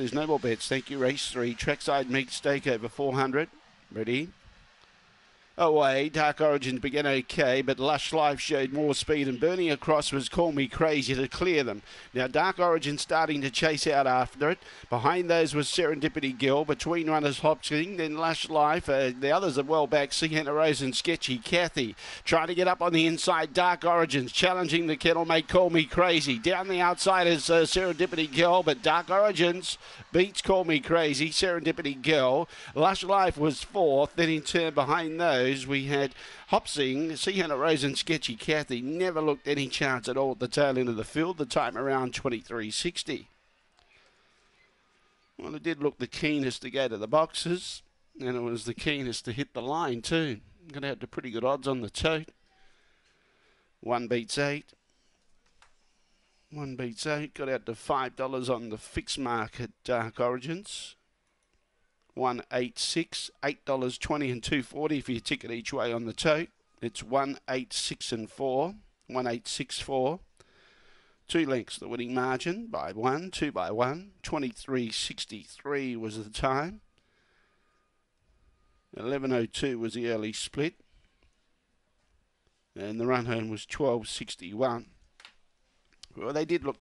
There's no more bets. Thank you. Race three. Trackside meet stake over 400. Ready? Away. Dark Origins began okay, but Lush Life showed more speed, and burning across was Call Me Crazy to clear them. Now, Dark Origin starting to chase out after it. Behind those was Serendipity Girl. Between runners, Hopkins, then Lush Life. Uh, the others are well back. Sienna Rose and Sketchy Kathy trying to get up on the inside. Dark Origins challenging the kennel mate. Call Me Crazy. Down the outside is uh, Serendipity Girl, but Dark Origins beats Call Me Crazy. Serendipity Girl. Lush Life was fourth. Then in turn behind those we had Hopsing, Sienna Rose and Sketchy Kathy never looked any chance at all at the tail end of the field, the time around 23.60. Well, it did look the keenest to go to the boxes, and it was the keenest to hit the line too. Going to have the pretty good odds on the tote. One beats eight. One beats eight. Got out to five dollars on the fixed market Dark Origins one eight six, eight dollars twenty and two forty for your ticket each way on the tote. It's one eight six and four, one eight six four. Two lengths the winning margin by one, two by one. Twenty three sixty three was the time. Eleven oh two was the early split. And the run home was twelve sixty one. Well, they did look